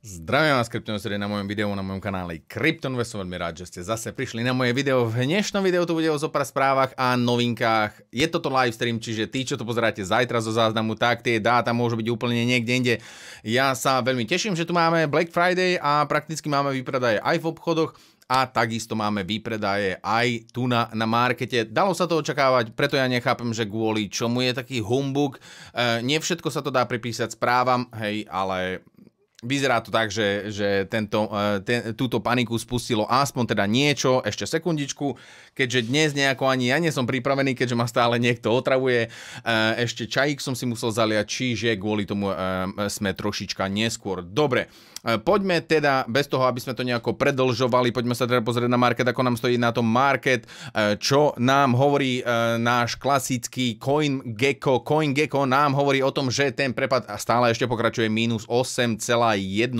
Zdravím vás, kryptonosedy na mojom videu na mojom kanále Kryptonve. Som veľmi rád, že ste zase prišli na moje video. V dnešnom videu tu bude o zopár správach a novinkách. Je toto live stream, čiže tí, čo to pozeráte zajtra zo záznamu, tak tie dáta môžu byť úplne niekde inde. Ja sa veľmi teším, že tu máme Black Friday a prakticky máme výpredaje aj v obchodoch a takisto máme výpredaje aj tu na, na markete. Dalo sa to očakávať, preto ja nechápem, že kvôli čomu je taký humbug. E, nie všetko sa to dá pripísať správam, hej, ale Vyzerá to tak, že, že tento, e, ten, túto paniku spustilo aspoň teda niečo, ešte sekundičku, keďže dnes nejako ani ja nie som pripravený, keďže ma stále niekto otravuje. E, ešte čajík som si musel zaliať, čiže kvôli tomu e, sme trošička neskôr. Dobre, poďme teda, bez toho, aby sme to nejako predlžovali, poďme sa teda pozrieť na market, ako nám stojí na tom market, čo nám hovorí náš klasický CoinGecko. CoinGecko nám hovorí o tom, že ten prepad stále ešte pokračuje minus 8, 1%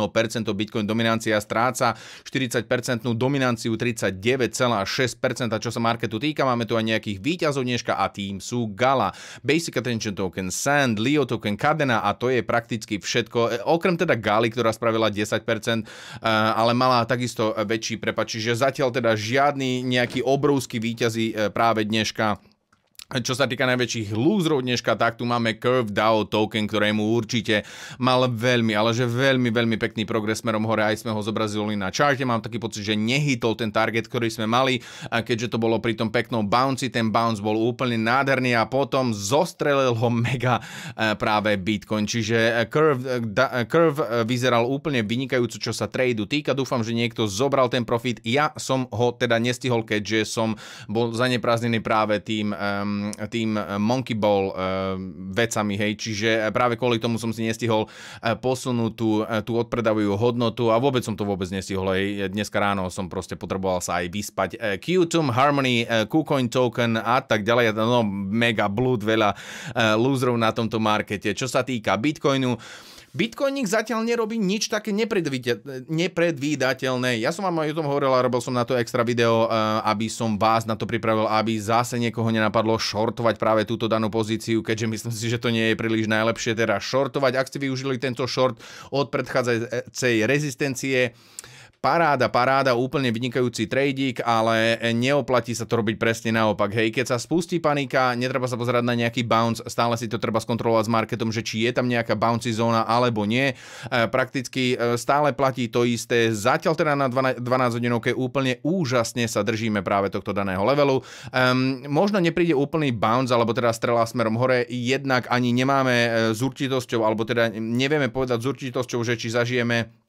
Bitcoin dominancia stráca 40% dominanciu 39,6%. Čo sa marketu týka, máme tu aj nejakých výťazov dneška a tým sú Gala, Basic Attention Token, Sand, Leo Token, Cadena a to je prakticky všetko. E, okrem teda Gali, ktorá spravila 10%, e, ale mala takisto väčší prepad. Čiže zatiaľ teda žiadny nejaký obrovský výťazí e, práve dneška čo sa týka najväčších loserov dneška, tak tu máme Curve DAO token, ktorému určite mal veľmi, ale že veľmi, veľmi pekný progres smerom hore, aj sme ho zobrazili na čarte. Mám taký pocit, že nehytol ten target, ktorý sme mali, a keďže to bolo pri tom peknom bouncy, ten bounce bol úplne nádherný a potom zostrelil ho mega e, práve Bitcoin. Čiže e, Curve, e, da, Curve vyzeral úplne vynikajúco, čo sa tradu týka. Dúfam, že niekto zobral ten profit. Ja som ho teda nestihol, keďže som bol zaneprázdnený práve tým um, tým eh, Monkey Ball eh, vecami, hej, čiže eh, práve kvôli tomu som si nestihol posunúť tú, tú odpredavujú hodnotu a vôbec som to vôbec nestihol, hej, dneska ráno som proste potreboval sa aj vyspať. Qtum, Harmony, KuCoin Token a tak ďalej, no mega blúd, veľa loserov na tomto markete. Čo sa týka Bitcoinu, Bitcoinik zatiaľ nerobí nič také nepredvídateľné. Ja som vám aj o tom hovoril a robil som na to extra video, eh, aby som vás na to pripravil, aby zase niekoho nenapadlo shortovať práve túto danú pozíciu, keďže myslím si, že to nie je príliš najlepšie teda shortovať. Ak ste využili tento short od predchádzajúcej rezistencie, paráda, paráda, úplne vynikajúci tradík, ale neoplatí sa to robiť presne naopak. Hej, keď sa spustí panika, netreba sa pozerať na nejaký bounce, stále si to treba skontrolovať s marketom, že či je tam nejaká bouncy zóna alebo nie. E, prakticky e, stále platí to isté. Zatiaľ teda na 12 hodinovke úplne úžasne sa držíme práve tohto daného levelu. Um, možno nepríde úplný bounce, alebo teda strela smerom hore, jednak ani nemáme e, s určitosťou, alebo teda nevieme povedať s určitosťou, že či zažijeme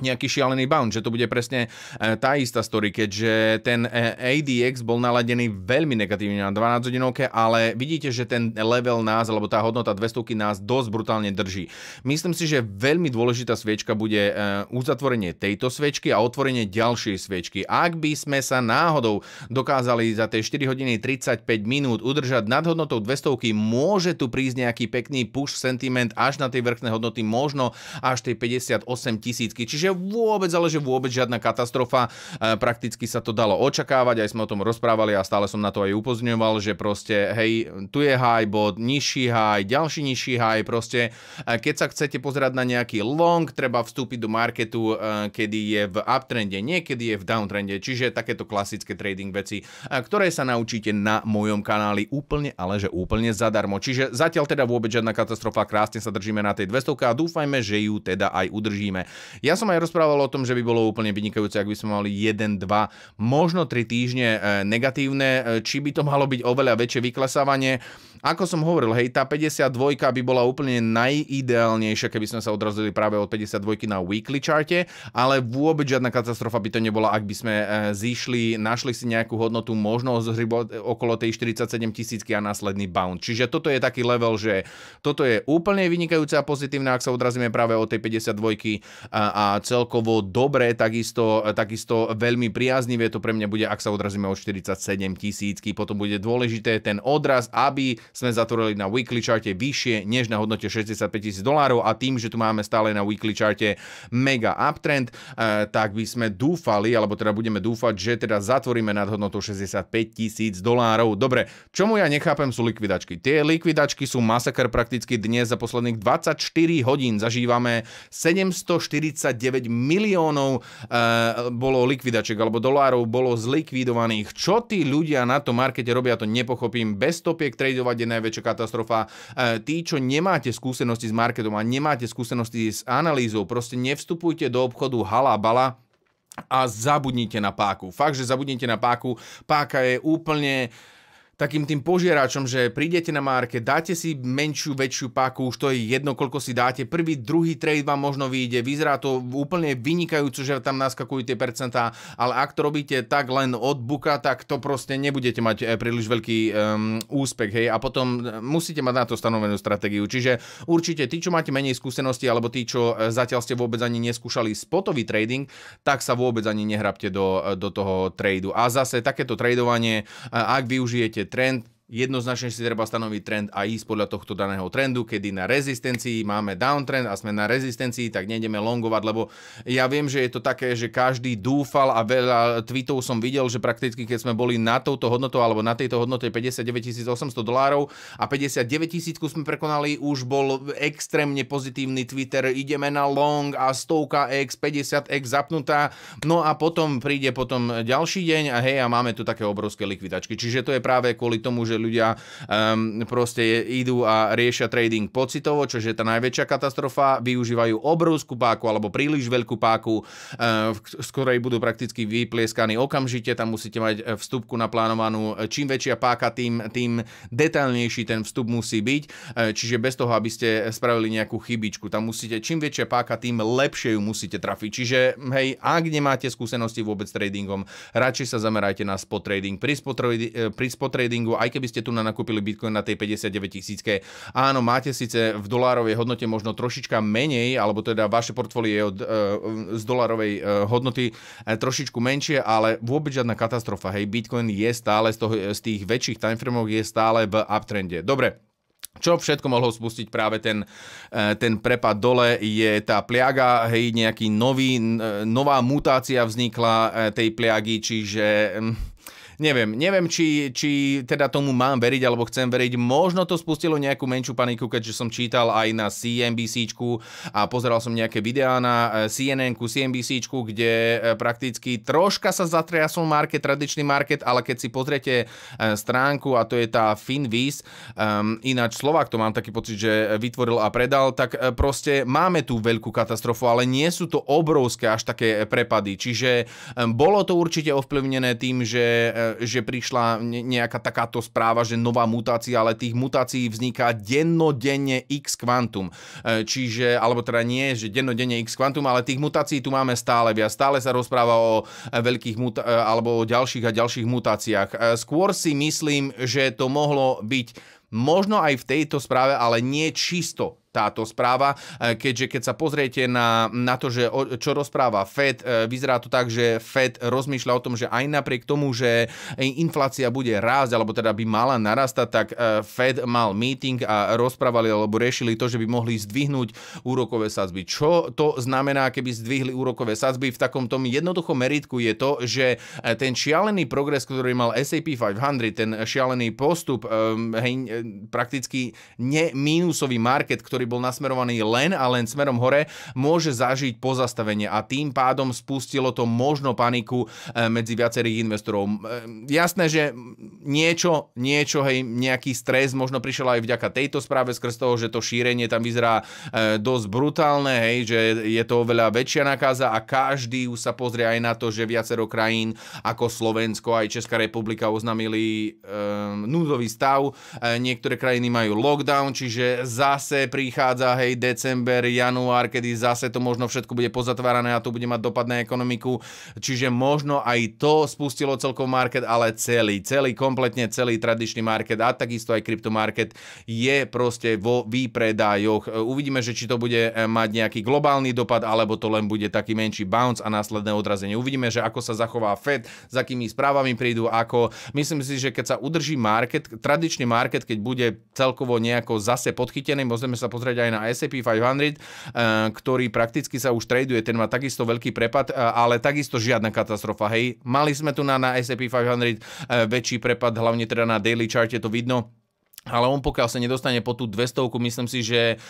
nejaký šialený bounce, že to bude presne e, tá istá story, keďže ten e, ADX bol naladený veľmi negatívne na 12 hodinovke, ale vidíte, že ten level nás, alebo tá hodnota 200 nás dosť brutálne drží. Myslím si, že veľmi dôležitá sviečka bude e, uzatvorenie tejto sviečky a otvorenie ďalšej sviečky. Ak by sme sa náhodou dokázali za tie 4 hodiny 35 minút udržať nad hodnotou 200, môže tu prísť nejaký pekný push sentiment až na tej vrchné hodnoty, možno až tej 58 tisícky. Čiže vôbec, ale že vôbec žiadna katastrofa. E, prakticky sa to dalo očakávať, aj sme o tom rozprávali a stále som na to aj upozňoval, že proste, hej, tu je high bod, nižší high, ďalší nižší high, proste, e, keď sa chcete pozerať na nejaký long, treba vstúpiť do marketu, e, kedy je v uptrende, niekedy je v downtrende, čiže takéto klasické trading veci, ktoré sa naučíte na mojom kanáli úplne, ale že úplne zadarmo. Čiže zatiaľ teda vôbec žiadna katastrofa, krásne sa držíme na tej 200 a dúfajme, že ju teda aj udržíme. Ja som aj rozprával o tom, že by bolo úplne vynikajúce, ak by sme mali 1, 2, možno 3 týždne e, negatívne, e, či by to malo byť oveľa väčšie vyklasávanie. Ako som hovoril, hej, tá 52 by bola úplne najideálnejšia, keby sme sa odrazili práve od 52 na weekly charte, ale vôbec žiadna katastrofa by to nebola, ak by sme e, zišli, našli si nejakú hodnotu možno okolo tej 47 tisícky a následný bounce. Čiže toto je taký level, že toto je úplne vynikajúce a pozitívne, ak sa odrazíme práve od tej 52 a, a celkovo dobré, takisto, takisto veľmi priaznivé to pre mňa bude, ak sa odrazíme od 47 tisícky. Potom bude dôležité ten odraz, aby sme zatvorili na weekly charte vyššie než na hodnote 65 tisíc dolárov a tým, že tu máme stále na weekly charte mega uptrend, eh, tak by sme dúfali, alebo teda budeme dúfať, že teda zatvoríme nad hodnotou 65 tisíc dolárov. Dobre, čomu ja nechápem sú likvidačky. Tie likvidačky sú masaker prakticky dnes za posledných 24 hodín zažívame 749 miliónov uh, bolo likvidaček alebo dolárov bolo zlikvidovaných. Čo tí ľudia na tom markete robia, to nepochopím. Bez stopiek tradovať je najväčšia katastrofa. Uh, tí, čo nemáte skúsenosti s marketom a nemáte skúsenosti s analýzou, proste nevstupujte do obchodu hala bala, a zabudnite na páku. Fakt, že zabudnite na páku. Páka je úplne takým tým požieračom, že prídete na market, dáte si menšiu, väčšiu páku, už to je jedno, koľko si dáte. Prvý, druhý trade vám možno vyjde, vyzerá to úplne vynikajúco, že tam naskakujú tie percentá, ale ak to robíte tak len od buka, tak to proste nebudete mať eh, príliš veľký um, úspech, hej, a potom eh, musíte mať na to stanovenú stratégiu. Čiže určite tí, čo máte menej skúsenosti, alebo tí, čo eh, zatiaľ ste vôbec ani neskúšali spotový trading, tak sa vôbec ani nehrabte do, do toho tradu. A zase takéto tradovanie, ak využijete trend jednoznačne si treba stanoviť trend a ísť podľa tohto daného trendu, kedy na rezistencii máme downtrend a sme na rezistencii, tak nejdeme longovať, lebo ja viem, že je to také, že každý dúfal a veľa tweetov som videl, že prakticky keď sme boli na touto hodnotou alebo na tejto hodnote 59 800 dolárov a 59 tisíc sme prekonali, už bol extrémne pozitívny Twitter, ideme na long a 100 X, 50 X zapnutá, no a potom príde potom ďalší deň a hej a máme tu také obrovské likvidačky. Čiže to je práve kvôli tomu, že ľudia um, proste idú a riešia trading pocitovo, čo je tá najväčšia katastrofa, využívajú obrovskú páku alebo príliš veľkú páku, uh, z ktorej budú prakticky vyplieskaní okamžite, tam musíte mať eh, vstupku naplánovanú, čím väčšia páka, tým, tým detailnejší ten vstup musí byť, uh, čiže bez toho, aby ste spravili nejakú chybičku, tam musíte, čím väčšia páka, tým lepšie ju musíte trafiť, čiže hej, ak nemáte skúsenosti vôbec s tradingom, radšej sa zamerajte na spot trading. Pri spot, pri spot tradingu, aj keby ste tu na nakúpili Bitcoin na tej 59 tisícke. Áno, máte síce v dolárovej hodnote možno trošička menej, alebo teda vaše portfólio je od, uh, z dolárovej uh, hodnoty uh, trošičku menšie, ale vôbec žiadna katastrofa. Hej, Bitcoin je stále z, toho, z tých väčších timeframeov je stále v uptrende. Dobre, čo všetko mohlo spustiť práve ten, ten prepad dole je tá pliaga, hej, nejaký nový, nová mutácia vznikla tej pliagy, čiže hm, neviem, neviem, či, či teda tomu mám veriť, alebo chcem veriť. Možno to spustilo nejakú menšiu paniku, keďže som čítal aj na CNBC a pozeral som nejaké videá na eh, CNN, CNBC, kde eh, prakticky troška sa zatriasol market, tradičný market, ale keď si pozriete eh, stránku, a to je tá Finviz, um, ináč Slovak to mám taký pocit, že vytvoril a predal, tak proste máme tu veľkú katastrofu, ale nie sú to obrovské až také prepady. Čiže bolo to určite ovplyvnené tým, že že prišla nejaká takáto správa, že nová mutácia, ale tých mutácií vzniká dennodenne x kvantum. E, čiže, alebo teda nie, že dennodenne x kvantum, ale tých mutácií tu máme stále viac. Stále sa rozpráva o veľkých muta- e, alebo o ďalších a ďalších mutáciách. E, skôr si myslím, že to mohlo byť možno aj v tejto správe, ale nie čisto táto správa, e, keďže keď sa pozriete na, na to, že o, čo rozpráva Fed, e, vyzerá to tak, že Fed rozmýšľa o tom, že aj napriek tomu, že inflácia bude rásť, alebo teda by mala narastať, tak e, Fed mal meeting a rozprávali alebo riešili to, že by mohli zdvihnúť úrokové sadzby. Čo to znamená, keby zdvihli úrokové sadzby? V takom tom jednoduchom meritku je to, že ten šialený progres, ktorý mal S&P 500, ten šialený postup, hej, prakticky nemínusový market, ktorý ktorý bol nasmerovaný len a len smerom hore, môže zažiť pozastavenie a tým pádom spustilo to možno paniku e, medzi viacerých investorov. E, jasné, že niečo, niečo, hej, nejaký stres možno prišiel aj vďaka tejto správe skrz toho, že to šírenie tam vyzerá e, dosť brutálne, hej, že je to oveľa väčšia nakáza a každý už sa pozrie aj na to, že viacero krajín ako Slovensko aj Česká republika oznamili um, núdzový stav. Niektoré krajiny majú lockdown, čiže zase pri prichádza, hej, december, január, kedy zase to možno všetko bude pozatvárané a to bude mať dopad na ekonomiku. Čiže možno aj to spustilo celkom market, ale celý, celý, kompletne celý tradičný market a takisto aj kryptomarket je proste vo výpredajoch. Uvidíme, že či to bude eh, mať nejaký globálny dopad, alebo to len bude taký menší bounce a následné odrazenie. Uvidíme, že ako sa zachová Fed, s akými správami prídu, ako myslím si, že keď sa udrží market, tradičný market, keď bude celkovo nejako zase podchytený, môžeme sa pozrieť aj na S&P 500, eh, ktorý prakticky sa už traduje, ten má takisto veľký prepad, eh, ale takisto žiadna katastrofa. Hej, mali sme tu na, na S&P 500 eh, väčší prepad, hlavne teda na daily charte to vidno, ale on pokiaľ sa nedostane po tú 200, myslím si, že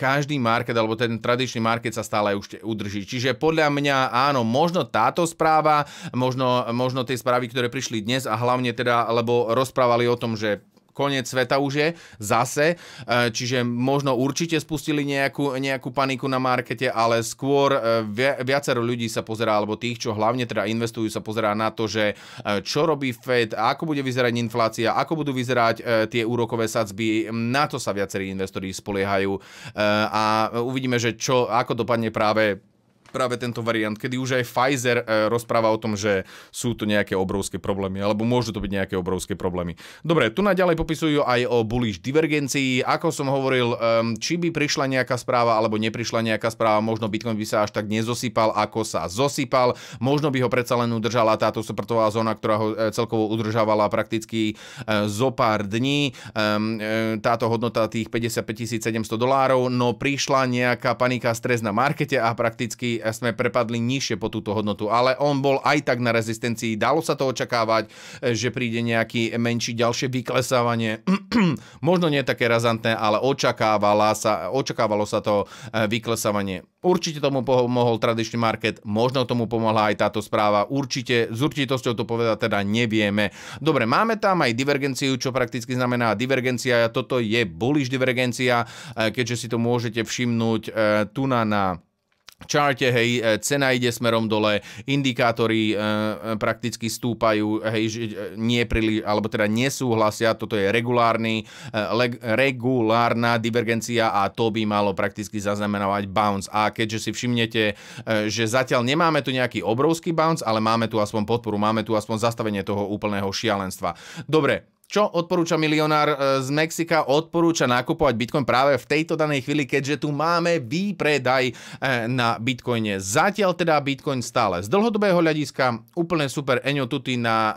každý market alebo ten tradičný market sa stále už udrží. Čiže podľa mňa áno, možno táto správa, možno, možno tie správy, ktoré prišli dnes a hlavne teda, lebo rozprávali o tom, že koniec sveta už je zase, e, čiže možno určite spustili nejakú, nejakú paniku na markete, ale skôr e, viacero ľudí sa pozerá, alebo tých, čo hlavne teda investujú, sa pozerá na to, že e, čo robí Fed, ako bude vyzerať inflácia, ako budú vyzerať tie úrokové sadzby, na to sa viacerí investori spoliehajú. A uvidíme, že čo, ako dopadne práve práve tento variant, kedy už aj Pfizer e, rozpráva o tom, že sú tu nejaké obrovské problémy, alebo môžu to byť nejaké obrovské problémy. Dobre, tu naďalej popisujú aj o bullish divergencii. Ako som hovoril, či by prišla nejaká správa, alebo neprišla nejaká správa, možno Bitcoin by sa až tak nezosypal, ako sa zosypal. Možno by ho predsa len udržala táto supportová zóna, ktorá ho e, celkovo udržávala prakticky e, zo pár dní. Táto hodnota tých 55 700 dolárov, no prišla nejaká panika, stres na markete a prakticky sme prepadli nižšie po túto hodnotu, ale on bol aj tak na rezistencii. Dalo sa to očakávať, že príde nejaký menší ďalšie vyklesávanie. Možno nie také razantné, ale očakávala sa, očakávalo sa to e, vyklesávanie. Určite tomu pomohol tradičný market, možno tomu pomohla aj táto správa. Určite, s určitosťou to povedať teda nevieme. Dobre, máme tam aj divergenciu, čo prakticky znamená divergencia. Toto je bullish divergencia, e, keďže si to môžete všimnúť tu na, na čarte, hej, e, cena ide smerom dole, indikátory e, e prakticky stúpajú, hej, e, nie príliš, alebo teda nesúhlasia, toto je regulárny, e, regulárna divergencia a to by malo prakticky zaznamenávať bounce. A keďže si všimnete, e, že zatiaľ nemáme tu nejaký obrovský bounce, ale máme tu aspoň podporu, máme tu aspoň zastavenie toho úplného šialenstva. Dobre, čo odporúča milionár e, z Mexika? Odporúča nakupovať Bitcoin práve v tejto danej chvíli, keďže tu máme výpredaj e, na Bitcoine. Zatiaľ teda Bitcoin stále z dlhodobého hľadiska úplne super. Eňo tuty na uh,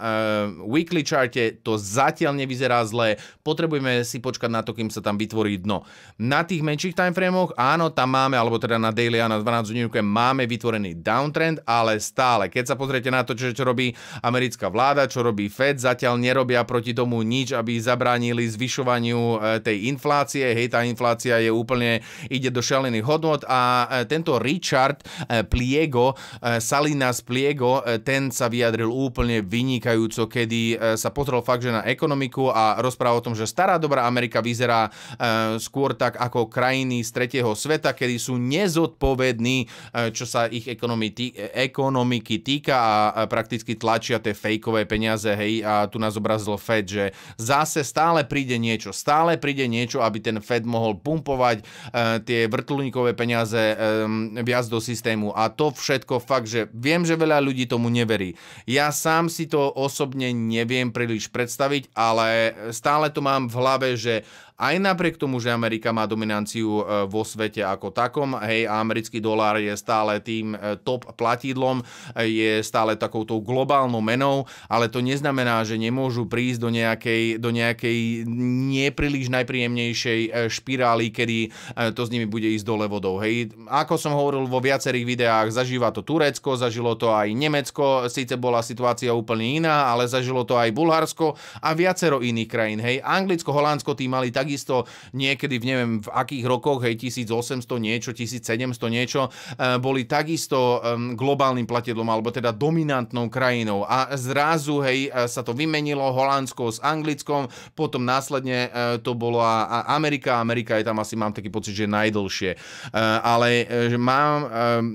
weekly charte to zatiaľ nevyzerá zle. Potrebujeme si počkať na to, kým sa tam vytvorí dno. Na tých menších timeframoch áno, tam máme, alebo teda na daily a na 12 hodinke máme vytvorený downtrend, ale stále, keď sa pozriete na to, čo, čo robí americká vláda, čo robí Fed, zatiaľ nerobia proti tomu tomu nič, aby zabránili zvyšovaniu e, tej inflácie. Hej, tá inflácia je úplne, ide do šialených hodnot a e, tento Richard e, Pliego, Salinas Pliego, ten sa vyjadril úplne vynikajúco, kedy sa pozrel fakt, že na ekonomiku a rozprával o tom, že stará dobrá Amerika vyzerá skôr tak ako krajiny z tretieho sveta, kedy sú nezodpovední, čo sa ich ekonomiky týka a prakticky tlačia tie fejkové peniaze, hej, a tu nás zobrazil Fed, že zase stále príde niečo, stále príde niečo, aby ten Fed mohol pumpovať uh, tie vrtulníkové peniaze um, viac do systému a to všetko fakt, že viem, že veľa ľudí tomu neverí. Ja sám si to osobne neviem príliš predstaviť, ale stále to mám v hlave, že aj napriek tomu, že Amerika má dominanciu e, vo svete ako takom, hej, americký dolár je stále tým e, top platidlom, e, je stále takouto globálnou menou, ale to neznamená, že nemôžu prísť do nejakej, do nejakej nepríliš najpríjemnejšej špirály, kedy to s nimi bude ísť dole vodou. Hej. Ako som hovoril vo viacerých videách, zažíva to Turecko, zažilo to aj Nemecko, síce bola situácia úplne iná, ale zažilo to aj Bulharsko a viacero iných krajín. Hej. Anglicko, Holandsko tí mali tak takisto niekedy v neviem v akých rokoch, hej, 1800 niečo, 1700 niečo, e, boli takisto globálnym platidlom, alebo teda dominantnou krajinou. A zrazu, hej, e, sa to vymenilo Holandsko s Anglickom, potom následne e, to bola Amerika, Amerika je tam asi, mám taký pocit, že najdlhšie. Ale mám,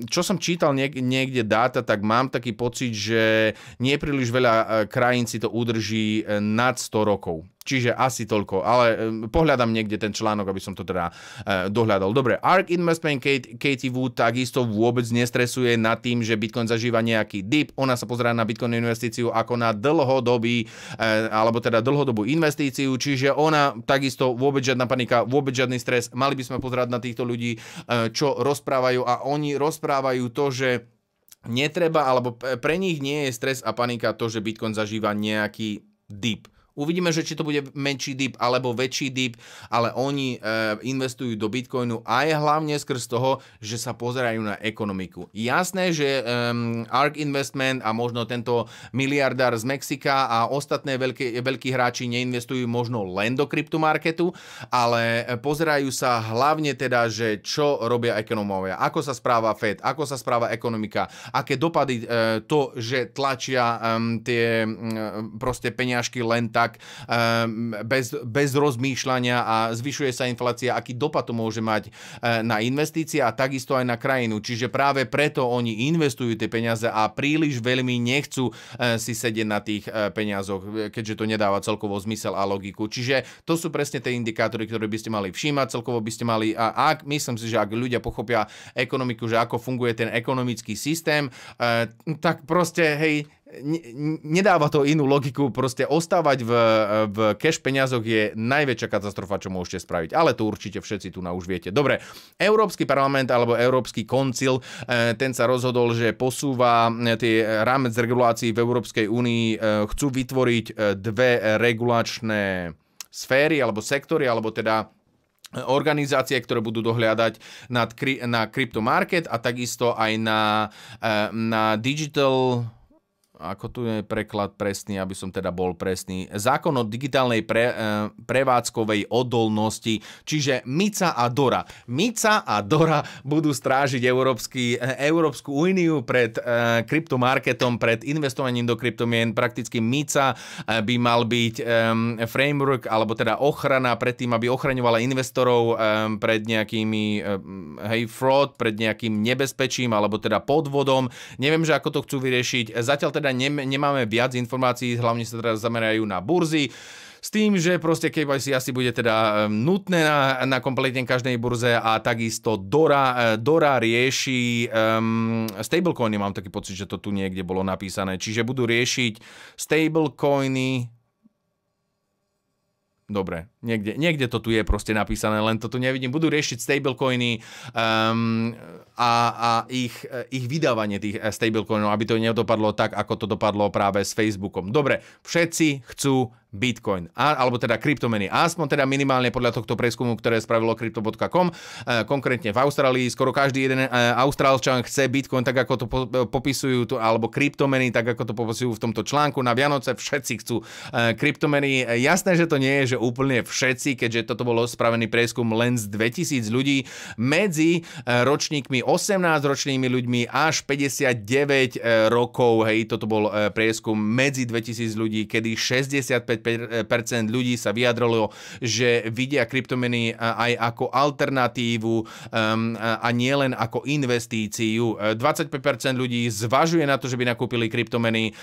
čo som čítal niekde dáta, tak mám taký pocit, že nie veľa krajín si to udrží nad 100 rokov. Čiže asi toľko, ale pohľadám niekde ten článok, aby som to teda e, dohľadal. Dobre, ARK Investment Katie Wood takisto vôbec nestresuje nad tým, že Bitcoin zažíva nejaký dip. Ona sa pozerá na Bitcoin investíciu ako na dlhodobý, e, alebo teda dlhodobú investíciu, čiže ona takisto vôbec žiadna panika, vôbec žiadny stres. Mali by sme pozerať na týchto ľudí, e, čo rozprávajú a oni rozprávajú to, že netreba, alebo pre nich nie je stres a panika to, že Bitcoin zažíva nejaký dip Uvidíme, že či to bude menší dip alebo väčší dip, ale oni e, investujú do Bitcoinu aj hlavne skrz toho, že sa pozerajú na ekonomiku. Jasné, že um, ARK Investment a možno tento miliardár z Mexika a ostatné veľké, veľkí hráči neinvestujú možno len do kryptomarketu, ale pozerajú sa hlavne teda, že čo robia ekonomovia, ako sa správa Fed, ako sa správa ekonomika, aké dopady e, to, že tlačia um, tie um, proste peňažky len tak tak ehm, bez, bez rozmýšľania a zvyšuje sa inflácia, aký dopad to môže mať eh, na investície a takisto aj na krajinu. Čiže práve preto oni investujú tie peniaze a príliš veľmi nechcú eh, si sedieť na tých eh, peniazoch, keďže to nedáva celkovo zmysel a logiku. Čiže to sú presne tie indikátory, ktoré by ste mali všímať, celkovo by ste mali, a ak, myslím si, že ak ľudia pochopia ekonomiku, že ako funguje ten ekonomický systém, tak proste, hej, nedáva to inú logiku, proste ostávať v, v cash peniazoch je najväčšia katastrofa, čo môžete spraviť. Ale to určite všetci tu na už viete. Dobre, Európsky parlament alebo Európsky koncil, e, ten sa rozhodol, že posúva e, tie rámec regulácií v Európskej únii, e, chcú vytvoriť dve regulačné sféry alebo sektory, alebo teda organizácie, ktoré budú dohliadať nad, na kryptomarket a takisto aj na, na digital ako tu je preklad presný, aby som teda bol presný, zákon o digitálnej pre, e, prevádzkovej odolnosti, čiže MICA a DORA. MICA a DORA budú strážiť Európsky, e, Európsku úniu pred e, kryptomarketom, pred investovaním do kryptomien. Prakticky MICA by mal byť framework, alebo teda ochrana pred tým, aby ochraňovala investorov pred nejakými hej, fraud, pred nejakým nebezpečím, alebo teda podvodom. Neviem, že ako to chcú vyriešiť. Zatiaľ teda nemáme viac informácií, hlavne sa teraz zamerajú na burzy. S tým, že proste KYC asi bude teda nutné na, na kompletne každej burze a takisto Dora, e, Dora rieši um, stablecoiny, mám taký pocit, že to tu niekde bolo napísané. Čiže budú riešiť stablecoiny, Dobre, niekde, niekde to tu je proste napísané, len to tu nevidím. Budú riešiť stablecoiny um, a, a ich, ich vydávanie tých eh, stablecoinov, aby to nedopadlo tak, ako to dopadlo práve s Facebookom. Dobre, všetci chcú Bitcoin, alebo teda kryptomeny. Aspoň teda minimálne podľa tohto preskumu, ktoré spravilo crypto.com, e, konkrétne v Austrálii, skoro každý jeden e, Austrálčan chce Bitcoin tak, ako to po, e, popisujú, to, alebo kryptomeny, tak, ako to popisujú v tomto článku. Na Vianoce všetci chcú e, kryptomeny. Jasné, že to nie je, že úplne všetci, keďže toto bolo spravený preskum len z 2000 ľudí medzi e, ročníkmi 18-ročnými ľuďmi až 59 e, rokov. Hej, toto bol prieskum medzi 2000 ľudí, kedy 65 25% ľudí sa vyjadrilo, že vidia kryptomeny aj ako alternatívu um, a nielen ako investíciu. 25% ľudí zvažuje na to, že by nakúpili kryptomeny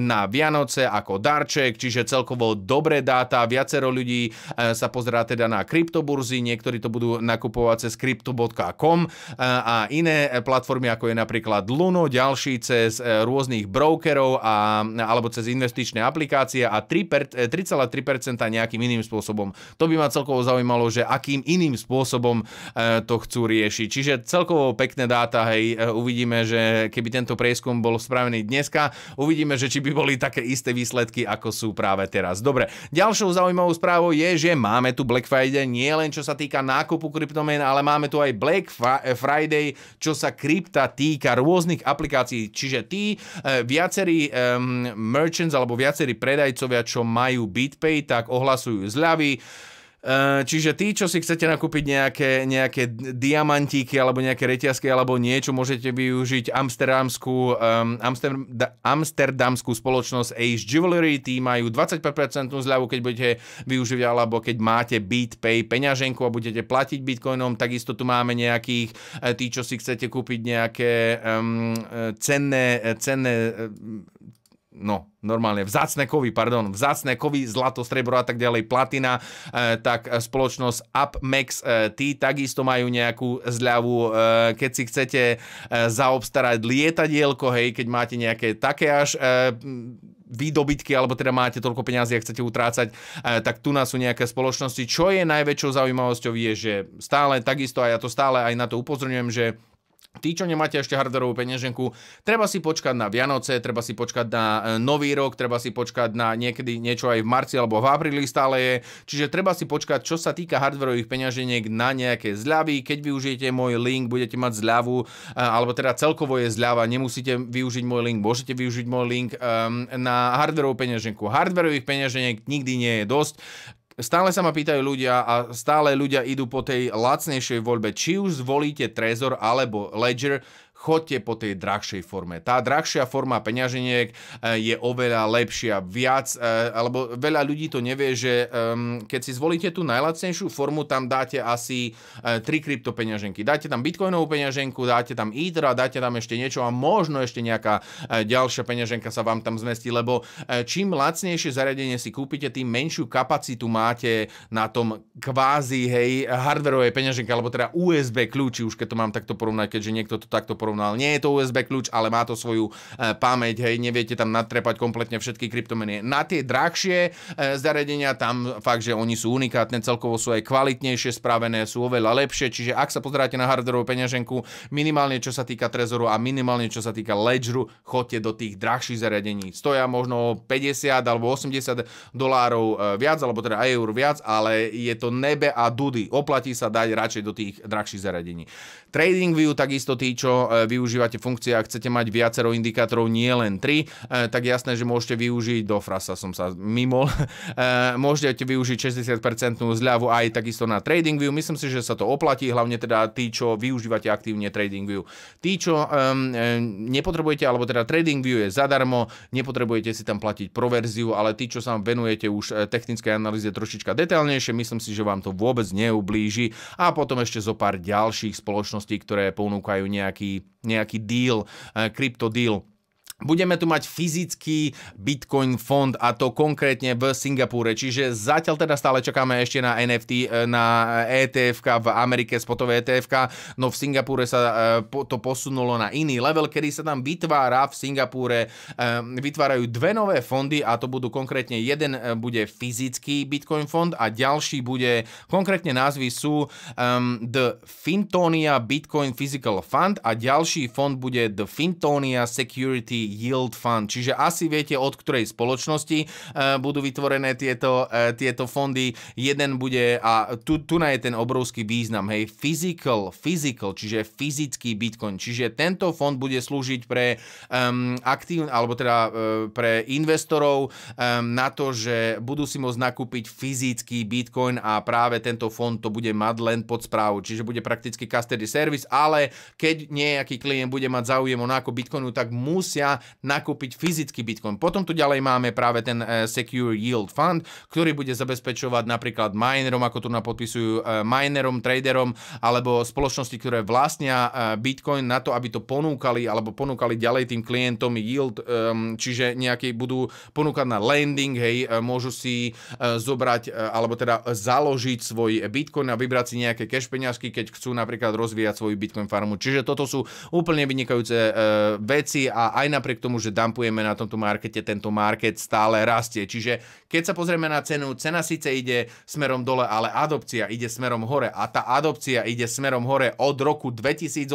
na Vianoce ako darček, čiže celkovo dobré dáta. Viacero ľudí sa pozerá teda na kryptoburzy, niektorí to budú nakupovať cez crypto.com a iné platformy, ako je napríklad Luno, ďalší cez rôznych brokerov a, alebo cez investičné aplikácie a 3%, 3,3% nejakým iným spôsobom. To by ma celkovo zaujímalo, že akým iným spôsobom e, to chcú riešiť. Čiže celkovo pekné dáta, hej, e, uvidíme, že keby tento prieskum bol spravený dneska, uvidíme, že či by boli také isté výsledky, ako sú práve teraz. Dobre, ďalšou zaujímavou správou je, že máme tu Black Friday nie len čo sa týka nákupu kryptomien, ale máme tu aj Black Friday, čo sa krypta týka rôznych aplikácií. Čiže tí e, viacerí merchants alebo viacerí predajcovia, čo majú majú BitPay, tak ohlasujú zľavy. Eh, čiže tí, čo si chcete nakúpiť nejaké, nejaké diamantíky alebo nejaké reťazky alebo niečo, môžete využiť amsterdamskú, um, Amsterdam, amsterdamskú spoločnosť Ace Jewelry. Tí majú 25% zľavu, keď budete využívať alebo keď máte BitPay peňaženku a budete platiť bitcoinom. Takisto tu máme nejakých, eh, tí, čo si chcete kúpiť nejaké um, cenné, cenné no, normálne vzácne kovy, pardon, vzácne kovy, zlato, strebro a tak ďalej, platina, e, tak spoločnosť UpMax e, T takisto majú nejakú zľavu, e, keď si chcete e, zaobstarať lietadielko, hej, keď máte nejaké také až e, výdobytky, alebo teda máte toľko peniazy a chcete utrácať, e, tak tu nás sú nejaké spoločnosti. Čo je najväčšou zaujímavosťou je, že stále takisto, a ja to stále aj na to upozorňujem, že Tí, čo nemáte ešte hardwareovú peňaženku, treba si počkať na Vianoce, treba si počkať na e, Nový rok, treba si počkať na niekedy niečo aj v marci alebo v apríli stále je. Čiže treba si počkať, čo sa týka hardwareových peňaženiek na nejaké zľavy. Keď využijete môj link, budete mať zľavu, e, alebo teda celkovo je zľava, nemusíte využiť môj link, môžete využiť môj link um, na hardwareovú peňaženku. Hardwareových peňaženiek nikdy nie je dosť stále sa ma pýtajú ľudia a stále ľudia idú po tej lacnejšej voľbe. Či už zvolíte Trezor alebo Ledger, chodte po tej drahšej forme. Tá drahšia forma peňaženiek e, je oveľa lepšia, viac, e, alebo veľa ľudí to nevie, že keď si zvolíte tú najlacnejšiu formu, tam dáte asi 3 e, kryptopeňaženky. Dáte tam bitcoinovú peňaženku, dáte tam Ether a dáte tam ešte niečo a možno ešte nejaká ďalšia peňaženka sa vám tam zmestí, lebo čím lacnejšie zariadenie si kúpite, tým menšiu kapacitu máte na tom kvázi, hej, hardwareovej peňaženke, alebo teda USB kľúči, už keď to mám takto porovnať, keďže niekto to takto porovná porovnal. Nie je to USB kľúč, ale má to svoju e, pamäť, hej, neviete tam natrepať kompletne všetky kryptomeny. Na tie drahšie e, zariadenia tam fakt, že oni sú unikátne, celkovo sú aj kvalitnejšie spravené, sú oveľa lepšie, čiže ak sa pozeráte na hardwareovú peňaženku, minimálne čo sa týka Trezoru a minimálne čo sa týka Ledgeru, chodte do tých drahších zariadení. Stoja možno 50 alebo 80 dolárov e, viac, alebo teda eur viac, ale je to nebe a dudy. Oplatí sa dať radšej do tých drahších zariadení. TradingView takisto tí, čo využívate funkcie a chcete mať viacero indikátorov, nie len 3, e, tak jasné, že môžete využiť, do frasa som sa mimol, e, môžete využiť 60% zľavu aj takisto na TradingView. Myslím si, že sa to oplatí, hlavne teda tí, čo využívate aktívne TradingView. Tí, čo um, nepotrebujete, alebo teda TradingView je zadarmo, nepotrebujete si tam platiť proverziu, ale tí, čo sa venujete už technickej analýze trošička detailnejšie, myslím si, že vám to vôbec neublíži. A potom ešte zo pár ďalších spoločností ktoré ponúkajú nejaký, nejaký deal, eh, krypto deal Budeme tu mať fyzický Bitcoin fond a to konkrétne v Singapúre. Čiže zatiaľ teda stále čakáme ešte na NFT, e, na ETF v Amerike, spotové ETF, no v Singapúre sa e, to posunulo na iný level, kedy sa tam vytvára v Singapúre, e, vytvárajú dve nové fondy a to budú konkrétne, jeden bude fyzický Bitcoin fond a ďalší bude, konkrétne názvy sú um, The Fintonia Bitcoin Physical Fund a ďalší fond bude The Fintonia Security Yield Fund. Čiže asi viete, od ktorej spoločnosti uh, budú vytvorené tieto, uh, tieto fondy. Jeden bude, a tu, tu je ten obrovský význam, hej, physical, physical, čiže fyzický Bitcoin. Čiže tento fond bude slúžiť pre um, aktív, alebo teda uh, pre investorov um, na to, že budú si môcť nakúpiť fyzický Bitcoin a práve tento fond to bude mať len pod správu. Čiže bude prakticky custody service, ale keď nejaký klient bude mať záujem o nákup Bitcoinu, tak musia nakúpiť fyzický Bitcoin. Potom tu ďalej máme práve ten uh, Secure Yield Fund, ktorý bude zabezpečovať napríklad minerom, ako tu napodpisujú uh, minerom, traderom, alebo spoločnosti, ktoré vlastnia uh, Bitcoin na to, aby to ponúkali, alebo ponúkali ďalej tým klientom yield, čiže nejaký budú ponúkať na lending, hej, môžu si zobrať, alebo teda založiť svoj Bitcoin a vybrať si nejaké cash peňažky, keď chcú napríklad rozvíjať svoju Bitcoin farmu. Čiže toto sú úplne vynikajúce veci a aj napriek napriek tomu, že dumpujeme na tomto markete, tento market stále rastie. Čiže keď sa pozrieme na cenu, cena síce ide smerom dole, ale adopcia ide smerom hore a tá adopcia ide smerom hore od roku 2018,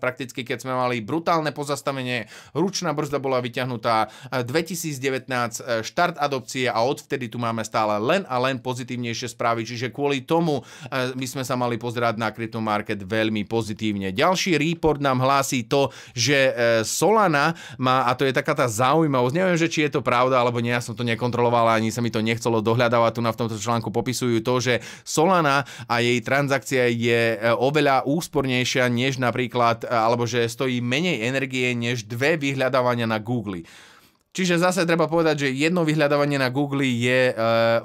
prakticky keď sme mali brutálne pozastavenie, ručná brzda bola vyťahnutá, 2019 e, štart adopcie a odvtedy tu máme stále len a len pozitívnejšie správy, čiže kvôli tomu e, my sme sa mali pozerať na crypto market veľmi pozitívne. Ďalší report nám hlási to, že e, Solana má a to je taká tá zaujímavosť. Neviem, že či je to pravda, alebo nie, ja som to nekontroloval, ani sa mi to nechcelo dohľadávať. Tu na v tomto článku popisujú to, že Solana a jej transakcia je e, oveľa úspornejšia než napríklad, e, alebo že stojí menej energie než dve vyhľadávania na Google. Čiže zase treba povedať, že jedno vyhľadávanie na Google je e,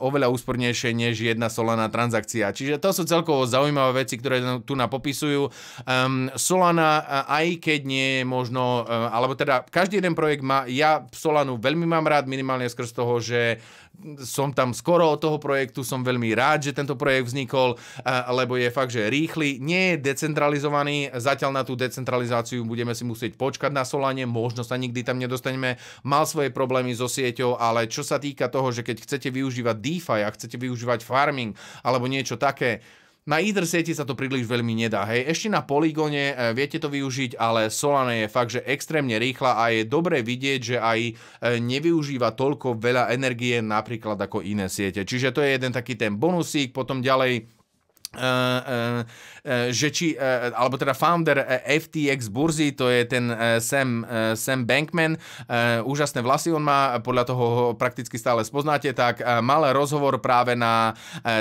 oveľa úspornejšie než jedna Solana transakcia. Čiže to sú celkovo zaujímavé veci, ktoré tu na popisujú. Um, Solana, e, aj keď nie je možno, e, alebo teda každý jeden projekt má, ja Solanu veľmi mám rád, minimálne skrz toho, že som tam skoro od toho projektu, som veľmi rád, že tento projekt vznikol, lebo je fakt, že rýchly, nie je decentralizovaný, zatiaľ na tú decentralizáciu budeme si musieť počkať na Solane, možno sa nikdy tam nedostaneme, mal svoje problémy so sieťou, ale čo sa týka toho, že keď chcete využívať DeFi a chcete využívať farming alebo niečo také, Na Ether sieti sa to príliš veľmi nedá. Hej. Ešte na Polygone e, viete to využiť, ale Solana je fakt, že extrémne rýchla a je dobré vidieť, že aj e, nevyužíva toľko veľa energie napríklad ako iné siete. Čiže to je jeden taký ten bonusík, potom ďalej že či, alebo teda founder FTX burzy, to je ten Sam, Sam Bankman, úžasné vlasy on má, podľa toho ho prakticky stále spoznáte, tak mal rozhovor práve na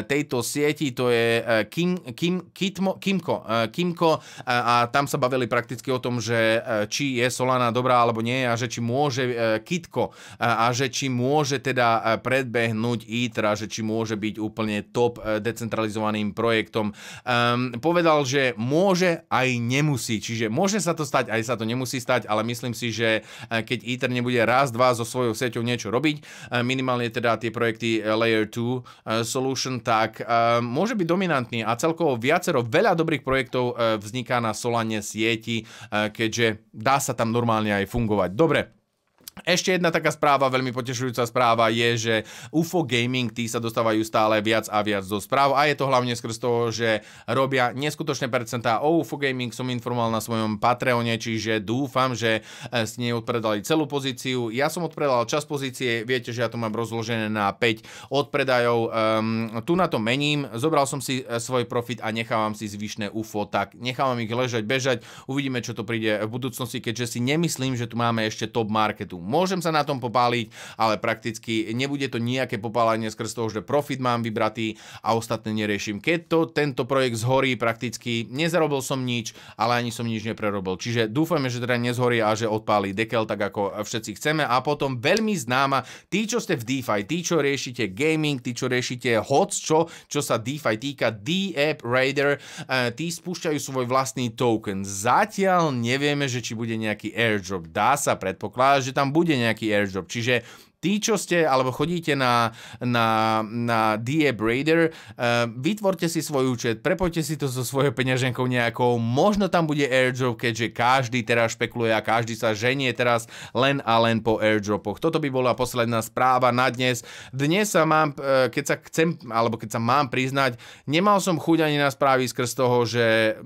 tejto sieti, to je Kim, Kim, Kitmo, Kimko, Kimko a tam sa bavili prakticky o tom, že či je Solana dobrá alebo nie a že či môže Kitko a že či môže teda predbehnúť Ether, že či môže byť úplne top decentralizovaným projektom projektom. Um, povedal, že môže aj nemusí, čiže môže sa to stať, aj sa to nemusí stať, ale myslím si, že eh, keď Ether nebude raz, dva so svojou sieťou niečo robiť, eh, minimálne teda tie projekty eh, Layer 2 Solution, tak môže byť dominantný a celkovo viacero, veľa dobrých projektov vzniká na Solane sieti, keďže dá sa tam normálne aj fungovať. Dobre, ešte jedna taká správa, veľmi potešujúca správa je, že UFO Gaming, tí sa dostávajú stále viac a viac do správ a je to hlavne skrz toho, že robia neskutočné percentá. O UFO Gaming som informoval na svojom Patreone, čiže dúfam, že e, ste neodpredali celú pozíciu. Ja som odpredal čas pozície, viete, že ja to mám rozložené na 5 odpredajov. Um, tu na to mením, zobral som si e, svoj profit a nechávam si zvyšné UFO, tak nechávam ich ležať, bežať. Uvidíme, čo to príde v budúcnosti, keďže si nemyslím, že tu máme ešte top marketu môžem sa na tom popáliť, ale prakticky nebude to nejaké popálenie skrz toho, že profit mám vybratý a ostatné neriešim. Keď to tento projekt zhorí, prakticky nezarobil som nič, ale ani som nič neprerobil. Čiže dúfame, že teda nezhorí a že odpálí dekel, tak ako všetci chceme. A potom veľmi známa, tí, čo ste v DeFi, tí, čo riešite gaming, tí, čo riešite hoc čo, čo sa DeFi týka, D-App Raider, eh, tí spúšťajú svoj vlastný token. Zatiaľ nevieme, že či bude nejaký airdrop. Dá sa predpokladať, že tam bude nejaký airdrop. Čiže tí, čo ste, alebo chodíte na, na, na DA Raider, uh, vytvorte si svoj účet, prepojte si to so svojou peňaženkou nejakou, možno tam bude airdrop, keďže každý teraz špekuluje a každý sa ženie teraz len a len po airdropoch. Toto by bola posledná správa na dnes. Dnes sa mám, uh, keď sa chcem, alebo keď sa mám priznať, nemal som chuť ani na správy skrz toho, že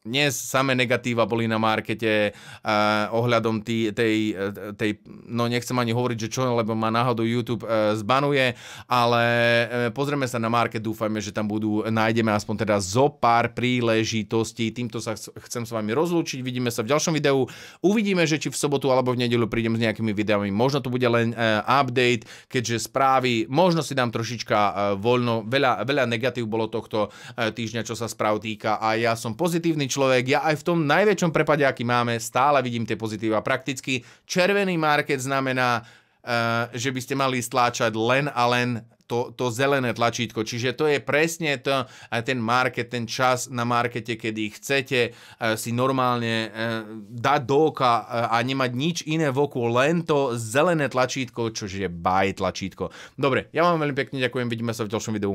dnes samé negatíva boli na markete uh, ohľadom tý, tej, tej, no nechcem ani hovoriť, že čo, lebo ma náhodou YouTube uh, zbanuje, ale uh, pozrieme sa na market, dúfajme, že tam budú, nájdeme aspoň teda zo pár príležitostí. Týmto sa chcem s vami rozlúčiť, vidíme sa v ďalšom videu. Uvidíme, že či v sobotu alebo v nedelu prídem s nejakými videami. Možno to bude len uh, update, keďže správy, možno si dám trošička uh, voľno. Veľa, veľa negatív bolo tohto uh, týždňa, čo sa správ týka a ja som pozitívny človek, ja aj v tom najväčšom prepade, aký máme, stále vidím tie pozitíva. Prakticky červený market znamená, uh, že by ste mali stláčať len a len to, to zelené tlačítko. Čiže to je presne to, ten market, ten čas na markete, kedy chcete uh, si normálne uh, dať do oka a nemať nič iné vokú, len to zelené tlačítko, čo je buy tlačítko. Dobre, ja vám veľmi pekne ďakujem, vidíme sa v ďalšom videu.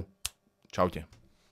Čaute.